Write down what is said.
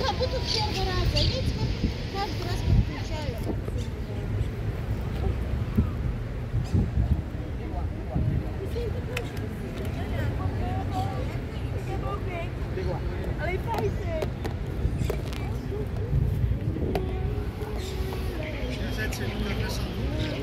как будто в первый раз заедете, вот каждый раз подключаю. Ela faz isso.